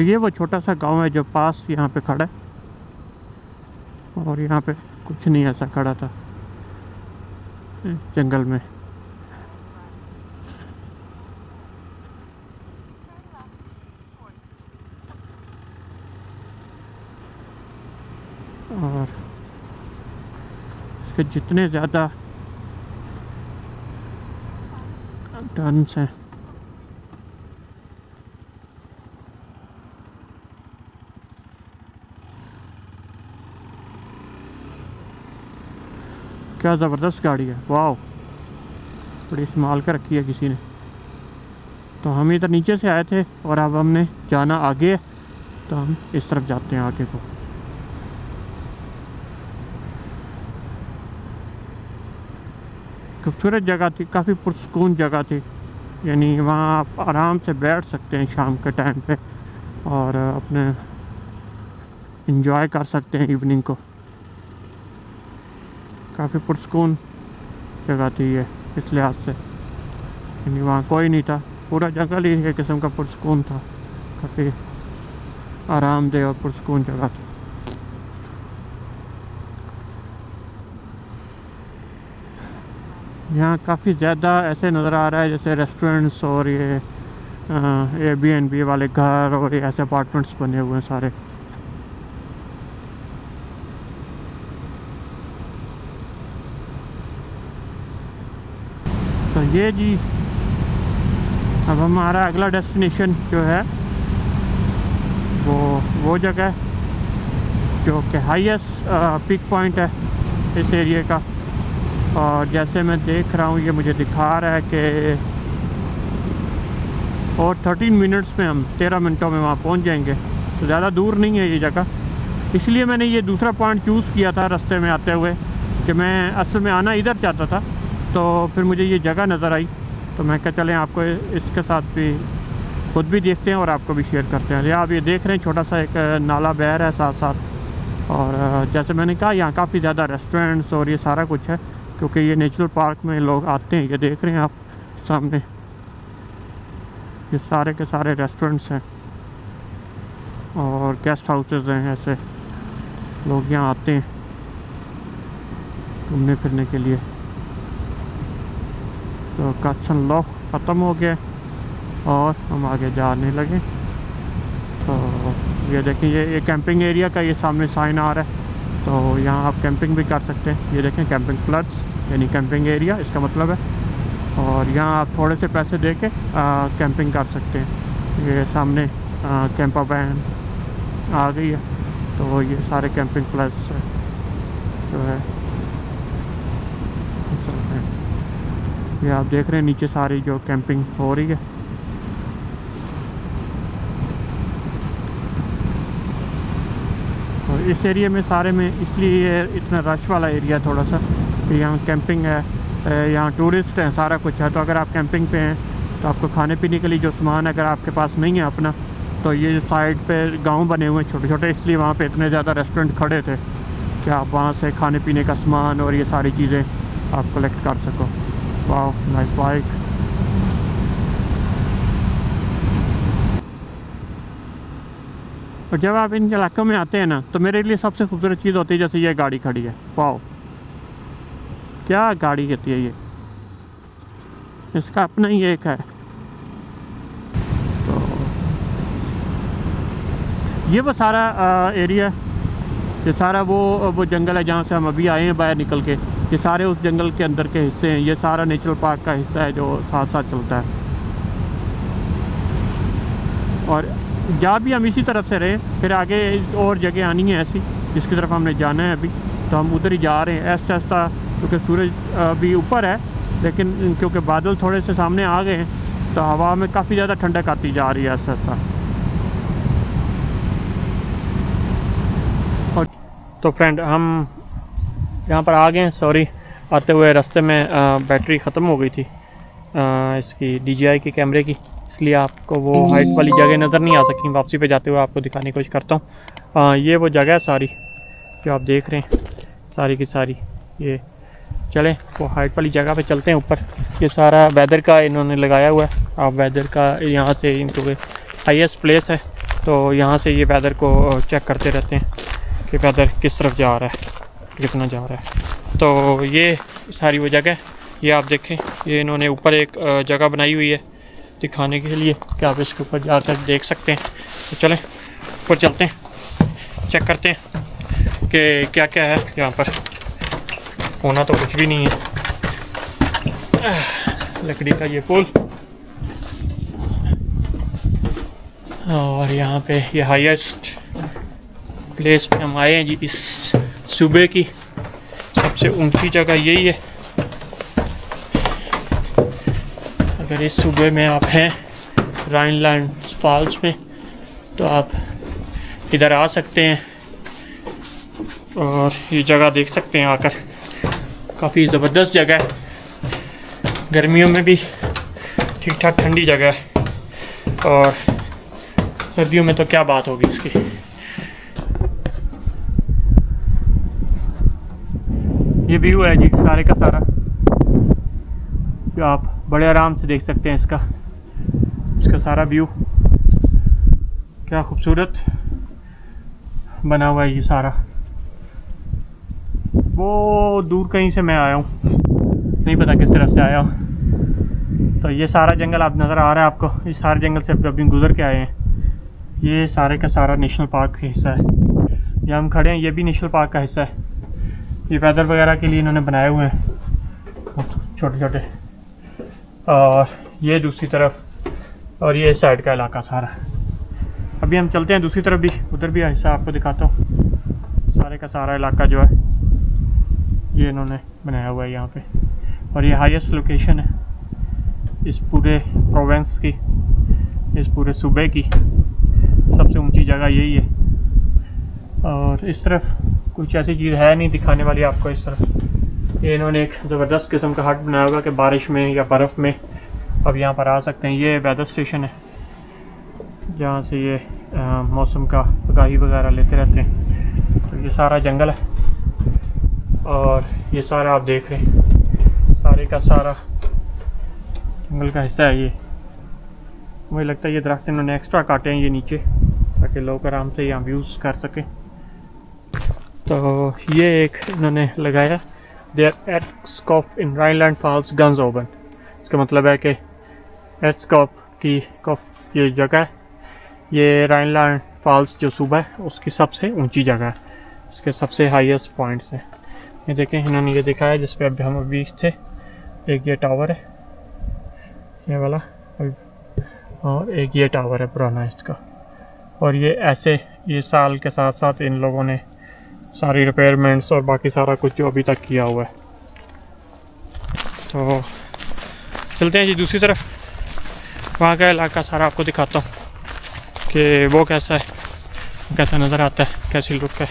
तो ये वो छोटा सा गाँव है जो पास यहाँ पे खड़ा है। और यहाँ पे कुछ नहीं ऐसा खड़ा था। जंगल में। और इसके जितने ज़्यादा टर्न्स हैं क्या ज़बरदस्त गाड़ी है। वाह बड़ी संभाल कर रखी है किसी ने। तो हम इधर नीचे से आए थे और अब हमने जाना आगे तो हम इस तरफ़ जाते हैं आगे को। खूबसूरत जगह थी, काफ़ी पुरसकून जगह थी। यानी वहाँ आप आराम से बैठ सकते हैं शाम के टाइम पे और अपने इंजॉय कर सकते हैं इवनिंग को। काफ़ी पुरस्कून जगह थी ये इस लिहाज से। यानी वहाँ कोई नहीं था। पूरा जंगल ही एक किस्म का पुरस्कून था। काफ़ी आरामदेह और पुरस्कून जगह थी। यहाँ काफ़ी ज़्यादा ऐसे नज़र आ रहा है जैसे रेस्टोरेंट्स और ये ए बी एन बी वाले घर और ये ऐसे अपार्टमेंट्स बने हुए हैं सारे। ये जी। अब हमारा अगला डेस्टिनेशन जो है, वो वो जगह है, जो कि हाईएस्ट पिक पॉइंट है इस एरिए का। और जैसे मैं देख रहा हूँ, ये मुझे दिखा रहा है कि और 13 मिनट्स में हम 13 मिनटों में वहाँ पहुँच जाएँगे। तो ज़्यादा दूर नहीं है ये जगह। इसलिए मैंने ये दूसरा पॉइंट चूज़ किया था रास्ते में आते हुए, कि मैं असल में आना इधर चाहता था। तो फिर मुझे ये जगह नज़र आई तो मैं क्या चलें, आपको इसके साथ भी खुद भी देखते हैं और आपको भी शेयर करते हैं। आप ये देख रहे हैं, छोटा सा एक नाला बह रहा है साथ साथ। और जैसे मैंने कहा, यहाँ काफ़ी ज़्यादा रेस्टोरेंट्स और ये सारा कुछ है, क्योंकि ये नेचुरल पार्क में लोग आते हैं, ये देख रहे हैं आप सामने। ये सारे के सारे रेस्टोरेंट्स हैं। और गेस्ट हाउसेस हैं ऐसे। लोग यहाँ आते हैं घूमने फिरने के लिए। तो कच्छन लॉक ख़त्म हो गया और हम आगे जाने लगे तो ये देखें ये ये कैंपिंग एरिया का ये सामने साइन आ रहा है तो यहाँ आप कैंपिंग भी कर सकते हैं ये देखें कैंपिंग फ्लड्स यानी कैंपिंग एरिया इसका मतलब है और यहाँ आप थोड़े से पैसे दे के कैंपिंग कर सकते हैं ये सामने कैंपा वैन आ गई है तो ये सारे कैंपिंग प्लस जो है ये आप देख रहे हैं नीचे सारी जो कैंपिंग हो रही है। और इस एरिया में सारे में इसलिए ये इतना रश वाला एरिया थोड़ा सा कि यहाँ कैंपिंग है यहाँ टूरिस्ट हैं, सारा कुछ है। तो अगर आप कैंपिंग पे हैं तो आपको खाने पीने के लिए जो सामान अगर आपके पास नहीं है अपना तो ये साइड पे गाँव बने हुए हैं छोटे छोटे इसलिए वहाँ पे इतने ज़्यादा रेस्टोरेंट खड़े थे कि आप वहाँ से खाने पीने का सामान और ये सारी चीज़ें आप कलेक्ट कर सको। वाह नाइस बाइक और जब आप इन इलाकों में आते हैं ना तो मेरे लिए सबसे खूबसूरत चीज़ होती है जैसे ये गाड़ी खड़ी है। वाह क्या गाड़ी कहती है ये? इसका अपना ही एक है। तो ये वो सारा आ, एरिया ये सारा वो वो जंगल है जहाँ से हम अभी आए हैं बाहर निकल के। ये सारे उस जंगल के अंदर के हिस्से हैं। ये सारा नेचुरल पार्क का हिस्सा है जो साथ साथ चलता है। और जा भी हम इसी तरफ़ से रहे, फिर आगे और जगह आनी है ऐसी, जिसकी तरफ़ हमने जाना है अभी तो हम उधर ही जा रहे हैं। ऐसा ऐसा, क्योंकि सूरज अभी ऊपर है, लेकिन क्योंकि बादल थोड़े से सामने आ गए हैं तो हवा में काफ़ी ज़्यादा ठंडक आती जा रही है ऐसा ऐसा। और तो फ्रेंड, हम यहाँ पर आ गए सॉरी आते हुए रास्ते में बैटरी ख़त्म हो गई थी इसकी डी के कैमरे की, इसलिए आपको वो हाइट वाली जगह नज़र नहीं आ सकी। वापसी पे जाते हुए आपको दिखाने की कोशिश करता हूँ। ये वो जगह है सारी, जो आप देख रहे हैं, सारी की सारी, ये चलें, वो हाइट वाली जगह पे चलते हैं ऊपर। ये सारा वेदर का इन्होंने लगाया हुआ है। आप वेदर का यहाँ से इनको हाईएस्ट प्लेस है तो यहाँ से ये वेदर को चेक करते रहते हैं कि वेदर किस तरफ़ जा रहा है। कितना जा रहा है। तो ये सारी वो जगह ये आप देखें, ये इन्होंने ऊपर एक जगह बनाई हुई है दिखाने के लिए कि आप इसके ऊपर जाकर देख सकते हैं। तो चलें, ऊपर चलते हैं चेक करते हैं कि क्या क्या है यहाँ पर। होना तो कुछ भी नहीं है। लकड़ी का ये पुल। और यहाँ पे ये हाईएस्ट प्लेस पे हम आए हैं जी, इस सूबे की सबसे ऊँची जगह यही है। अगर इस सूबे में आप हैं, राइनलैंड फॉल्स में तो आप इधर आ सकते हैं और ये जगह देख सकते हैं आकर। काफ़ी ज़बरदस्त जगह है। गर्मियों में भी ठीक ठाक ठंडी जगह है। और सर्दियों में तो क्या बात होगी इसकी? ये व्यू है जी, सारे का सारा। जो आप बड़े आराम से देख सकते हैं इसका। इसका सारा व्यू क्या खूबसूरत बना हुआ है ये सारा। वो दूर कहीं से मैं आया हूँ। नहीं पता किस तरफ़ से आया हूँ। तो ये सारा जंगल आप नज़र आ रहा है आपको। इस सारे जंगल से अभी गुजर के आए हैं। ये सारे का सारा नेशनल पार्क का हिस्सा है। जहाँ हम खड़े हैं, ये भी नेशनल पार्क का हिस्सा है। ये पैदल वगैरह के लिए इन्होंने बनाए हुए हैं छोटे छोटे और ये दूसरी तरफ़, और ये साइड का इलाका सारा। अभी हम चलते हैं दूसरी तरफ़ भी, उधर भी हिस्सा आपको दिखाता हूँ। सारे का सारा इलाका जो है, ये इन्होंने बनाया हुआ है यहाँ पे। और ये हाईएस्ट लोकेशन है, इस पूरे प्रोवेंस की, इस पूरे सूबे की। सबसे ऊँची जगह यही है। और इस तरफ़ कुछ ऐसी चीज़ है नहीं दिखाने वाली आपको इस तरफ़। ये इन्होंने एक ज़बरदस्त किस्म का हट बनाया हुआ कि बारिश में या बर्फ़ में अब यहाँ पर आ सकते हैं। ये वेदर स्टेशन है, जहाँ से ये मौसम का आगाही वगैरह लेते रहते हैं। तो ये सारा जंगल है और ये सारा आप देख रहे हैं। सारे का सारा जंगल का हिस्सा है ये। मुझे लगता है ये दरख्त इन्होंने एक्स्ट्रा काटे हैं ये नीचे, ताकि लोग आराम से यहाँ व्यूज़ कर सकें। तो ये एक इन्होंने लगाया। There एर्स्कॉप in Rhineland falls guns oven इसका मतलब है कि एर्स्कॉप की कॉफ ये जगह है। ये राइनलैंड फॉल्स जो सूबा है, उसकी सबसे ऊँची जगह है। इसके सबसे हाईएस्ट पॉइंट्स हैं। ये देखें, इन्होंने ये दिखाया जिस पे अभी हम अभी थे। एक ये टावर है। ये वाला। और एक ये टावर है पुराना इसका। और ये ऐसे, ये साल के साथ साथ इन लोगों ने सारी रिपेयरमेंट्स और बाकी सारा कुछ जो अभी तक किया हुआ है। तो चलते हैं जी दूसरी तरफ़। वहाँ का इलाका सारा आपको दिखाता हूँ कि वो कैसा है, कैसा नज़र आता है, कैसी लुक है।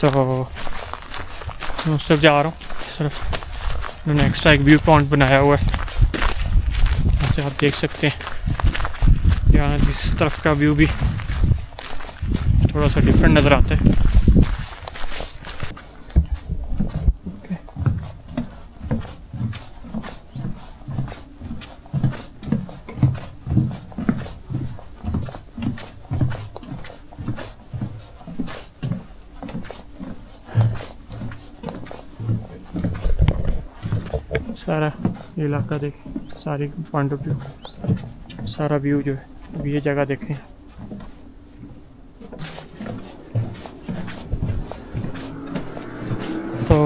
तो मैं उस तरफ़ जा रहा हूँ सिर्फ़ उन्होंने एक्स्ट्रा एक व्यू पॉइंट बनाया हुआ है। जैसे आप देख सकते हैं, यहाँ जिस तरफ़ का व्यू भी थोड़ा सा डिफरेंट नज़र आता है। सारा ये इलाका देख, सारी पॉइंट ऑफ़ व्यू सारा व्यू जो है अभी ये जगह देखें। तो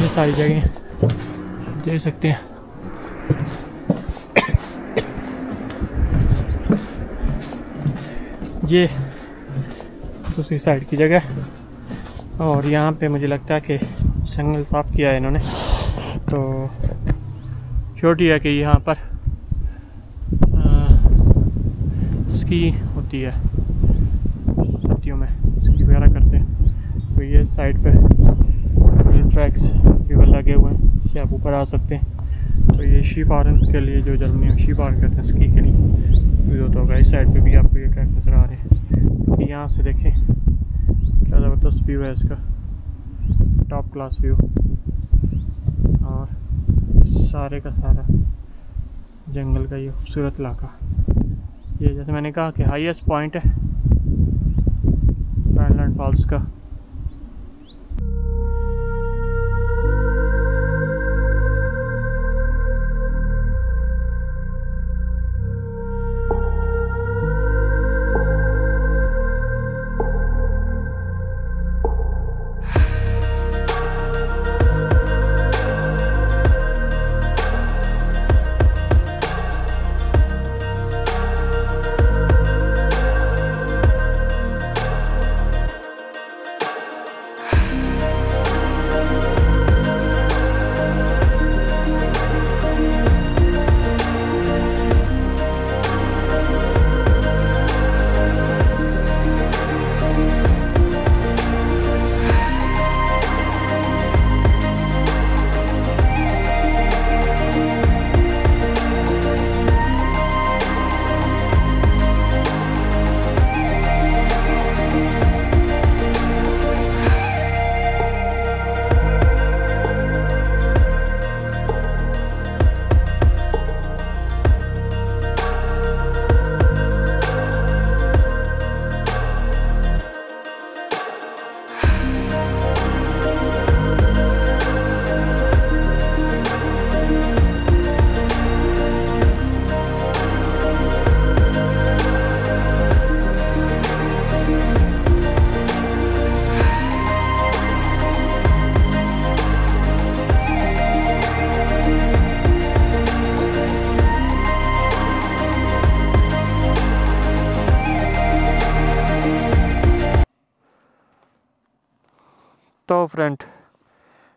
ये सारी जगह देख सकते हैं। ये दूसरी साइड की जगह और यहाँ पे मुझे लगता है कि जंगल साफ़ किया है इन्होंने। तो छोटी है कि यहाँ पर आ, स्की होती है। सर्दियों में स्की वगैरह करते हैं। तो ये साइड पे ट्रैक्स भी लगे हुए हैं इससे आप ऊपर आ सकते हैं। तो ये शी पार्न के लिए जो जर्मनी में शी पार्न करते हैं स्की के लिए यूज़ होता होगा इस साइड पे भी आपको ये ट्रैक नज़र आ रहे हैं। तो यहाँ से देखें क्या ज़बरदस्त व्यू है इसका। टॉप क्लास व्यू सारे का सारा। जंगल का ये खूबसूरत इलाका। ये जैसे मैंने कहा कि हाईएस्ट पॉइंट है। पैनलैंड फॉल्स का।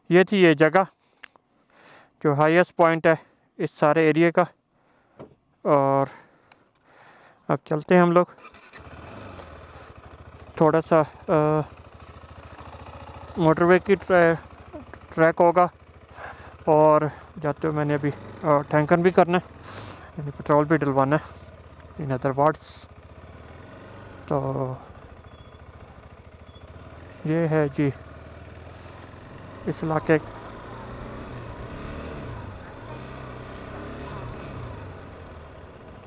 ये थी ये जगह जो हाईएस्ट पॉइंट है इस सारे एरिया का। और अब चलते हैं हम लोग। थोड़ा सा मोटरवे की ट्रै, ट्रैक होगा। और जाते हुए मैंने अभी टैंकन भी करना है। यानी पेट्रोल भी डलवाना है इन अदर वार्ड्स तो ये है जी। इस इलाके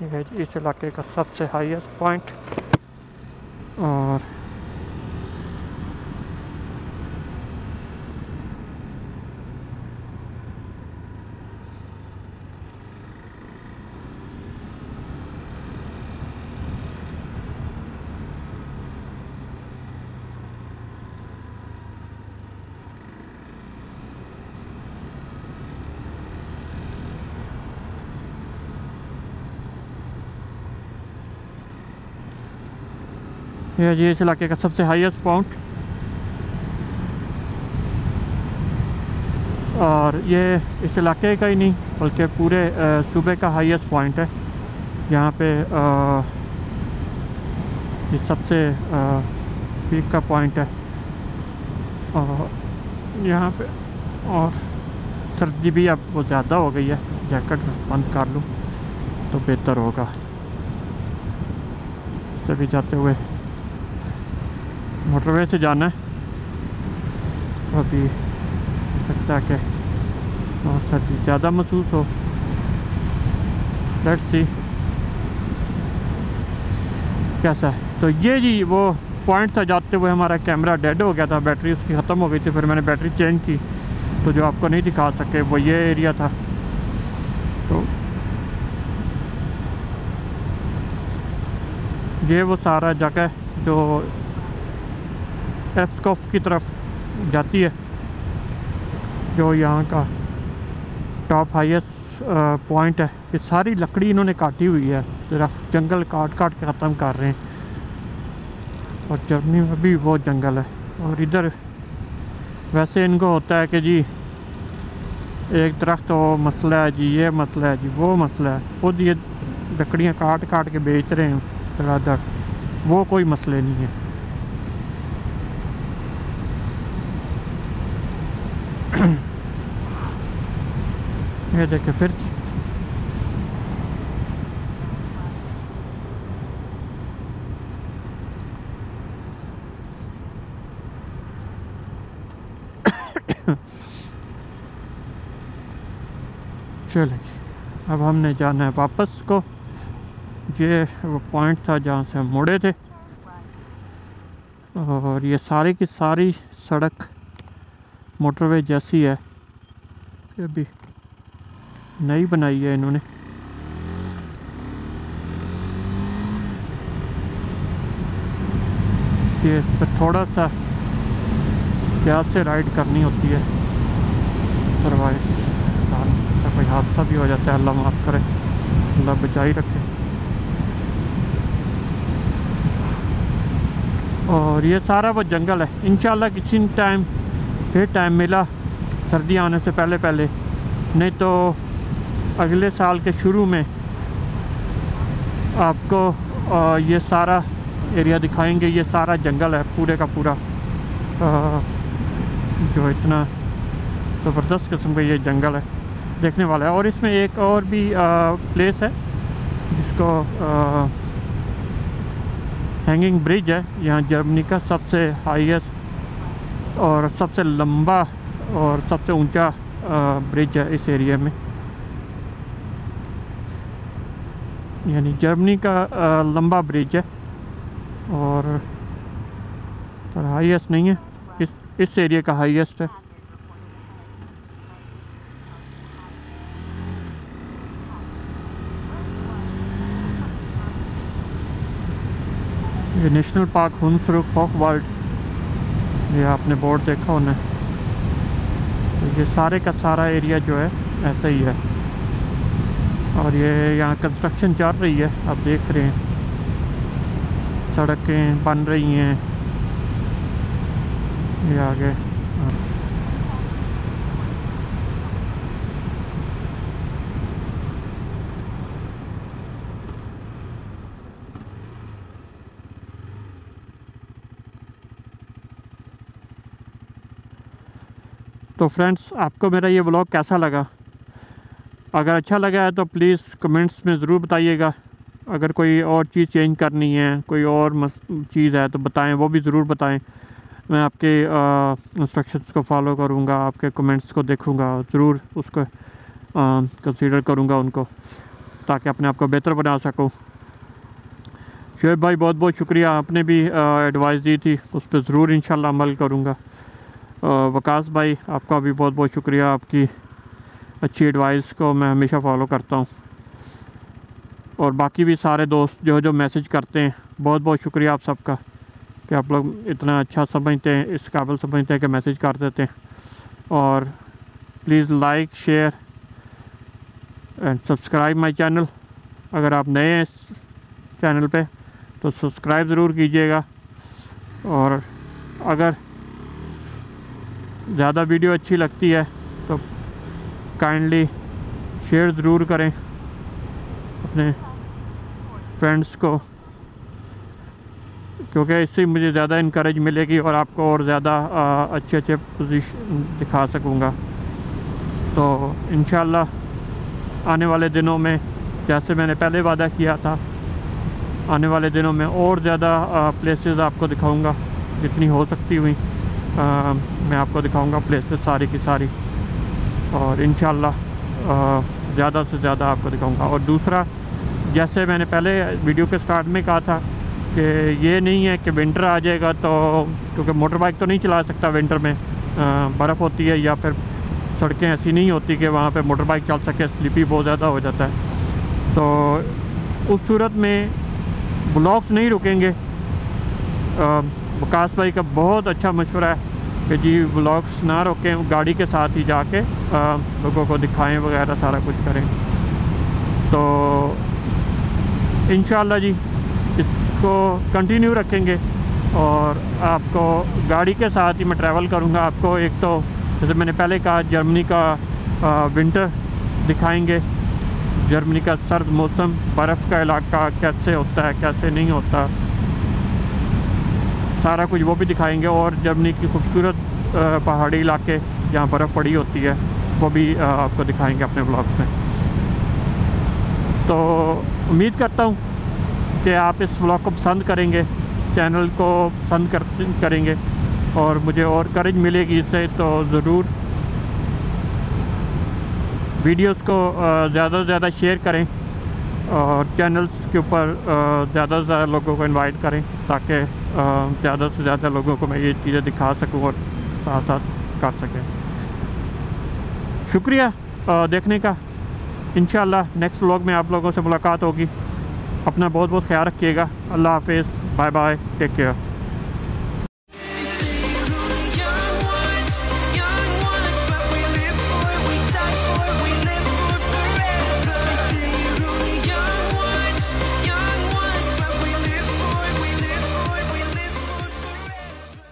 ये इस इलाके का सबसे हाईएस्ट पॉइंट और ये जी इस इलाके का सबसे हाईएस्ट पॉइंट और ये इस इलाके का ही नहीं, बल्कि पूरे सूबे का हाईएस्ट पॉइंट है। यहाँ पे ये सबसे पीक का पॉइंट है। और यहाँ पे, और सर्दी भी अब बहुत ज़्यादा हो गई है। जैकेट बंद कर लूँ तो बेहतर होगा। सभी जाते हुए मोटरवे से जाना है। अभी है कि बहुत सर्दी, ज़्यादा महसूस हो। लेट्स सी कैसा है। तो ये जी वो पॉइंट था जाते हुए हमारा कैमरा डेड हो गया था बैटरी उसकी ख़त्म हो गई थी, फिर मैंने बैटरी चेंज की। तो जो आपको नहीं दिखा सके, वो ये एरिया था। तो ये वो सारा जगह जो एस्कॉफ की तरफ़ जाती है, जो यहाँ का टॉप हाईएस्ट पॉइंट है। ये सारी लकड़ी इन्होंने काटी हुई है। दरख्त जंगल काट काट के ख़त्म कर रहे हैं। और जर्नी में भी बहुत जंगल है। और इधर वैसे इनको होता है कि जी, एक दरख्त हो, मसला है जी, ये मसला है जी, वो मसला है। खुद ये लकड़ियाँ काट काट के बेच रहे हैं। बरादर वो कोई मसले नहीं है। ये देखे फिर चलो अब हमने जाना है वापस को। ये वो पॉइंट था जहाँ से हम मुड़े थे। और ये सारी की सारी सड़क मोटरवे जैसी है। अभी नई बनाई है इन्होंने। ये पर थोड़ा सा प्याज से राइड करनी होती है। अदरवाइज़ कोई हादसा भी हो जाता है, अल्लाह माफ़ करे। अल्लाह बचाई रखे। और ये सारा वो जंगल है। इन किसी टाइम फिर टाइम मिला, सर्दी आने से पहले पहले। नहीं तो अगले साल के शुरू में आपको ये सारा एरिया दिखाएँगे। ये सारा जंगल है पूरे का पूरा। जो इतना ज़बरदस्त किस्म का ये जंगल है, देखने वाला है। और इसमें एक और भी प्लेस है, जिसको हैंगिंग ब्रिज है। यहाँ जर्मनी का सबसे हाईएस्ट और सबसे लंबा और सबसे ऊँचा ब्रिज है इस एरिया में। यानी जर्मनी का लंबा ब्रिज है और पर हाईएस्ट नहीं है। इस इस एरिया का हाईएस्ट है। ये नेशनल पार्क हुनसरुक हॉकवाल्ड ये आपने बोर्ड देखा उन्हें। तो ये सारे का सारा एरिया जो है, ऐसा ही है। और ये यहाँ कंस्ट्रक्शन चल रही है, आप देख रहे हैं। सड़कें बन रही हैं। ये आगे। तो फ्रेंड्स आपको मेरा ये ब्लॉग कैसा लगा? अगर अच्छा लगा है तो प्लीज़ कमेंट्स में ज़रूर बताइएगा। अगर कोई और चीज़ चेंज करनी है, कोई और चीज़ है तो बताएँ, वो भी ज़रूर बताएँ। मैं आपके इंस्ट्रक्शंस को फॉलो करूँगा, आपके कमेंट्स को देखूँगा, ज़रूर उसको कंसीडर करूँगा उनको, ताकि अपने आप को बेहतर बना सकूँ। शुएब भाई बहुत बहुत शुक्रिया, आपने भी एडवाइस दी थी, उस पर ज़रूर इन अमल करूँगा। वकास भाई, आपका भी बहुत बहुत शुक्रिया आपकी अच्छी एडवाइस को मैं हमेशा फॉलो करता हूँ। और बाकी भी सारे दोस्त जो जो मैसेज करते हैं, बहुत बहुत शुक्रिया आप सबका कि आप लोग इतना अच्छा समझते हैं, इस काबिल समझते हैं कि मैसेज कर देते हैं। और please like share and subscribe my channel अगर आप नए हैं इस चैनल पे तो सब्सक्राइब ज़रूर कीजिएगा। और अगर ज़्यादा वीडियो अच्छी लगती है तो काइंडली शेयर ज़रूर करें अपने फ्रेंड्स को, क्योंकि इससे मुझे ज़्यादा इनक्रेज मिलेगी और आपको और ज़्यादा अच्छे अच्छे पोजीशन दिखा सकूँगा। तो इन आने वाले दिनों में, जैसे मैंने पहले वादा किया था, आने वाले दिनों में और ज़्यादा प्लेसेस आपको दिखाऊँगा, जितनी हो सकती हुई। आ, मैं आपको दिखाऊँगा प्लेसेस सारी की सारी। और इन ज़्यादा से ज़्यादा आपको दिखाऊँगा। और दूसरा जैसे मैंने पहले वीडियो के स्टार्ट में कहा था कि ये नहीं है कि विंटर आ जाएगा तो क्योंकि मोटर बाइक तो नहीं चला सकता विंटर में। बर्फ़ होती है या फिर सड़कें ऐसी नहीं होती कि वहाँ पे मोटर बाइक चल सके स्लिपी बहुत ज़्यादा हो जाता है। तो उस सूरत में ब्लॉक्स नहीं रुकेंगे। वकास भाई का बहुत अच्छा मशवरा है कि जी ब्लॉग्स ना रोकें, गाड़ी के साथ ही जाके लोगों को दिखाएँ वगैरह सारा कुछ करें। तो इन जी, इसको कंटिन्यू रखेंगे और आपको गाड़ी के साथ ही मैं ट्रैवल करूँगा। आपको एक तो जैसे मैंने पहले कहा, जर्मनी का विंटर दिखाएँगे। जर्मनी का सर्द मौसम, बर्फ़ का इलाका कैसे होता है, कैसे नहीं होता। सारा कुछ वो भी दिखाएँगे और जर्मनी की खूबसूरत पहाड़ी इलाके जहाँ बर्फ़ पड़ी होती है, वो भी आपको दिखाएँगे अपने ब्लॉग्स में। तो उम्मीद करता हूँ कि आप इस ब्लॉग को पसंद करेंगे, चैनल को पसंद कर, करेंगे और मुझे और करेज मिलेगी इससे तो ज़रूर वीडियोस को ज़्यादा से ज़्यादा शेयर करें और चैनल्स के ऊपर ज़्यादा से ज़्यादा लोगों को इनवाइट करें ताकि ज़्यादा से ज़्यादा लोगों को मैं ये चीज़ें दिखा सकूँ और साथ साथ कर सकें। शुक्रिया देखने का। इन नेक्स्ट व्लॉग में आप लोगों से मुलाकात होगी। अपना बहुत बहुत ख्याल रखिएगा। अल्लाह हाफिज़। Bye bye take care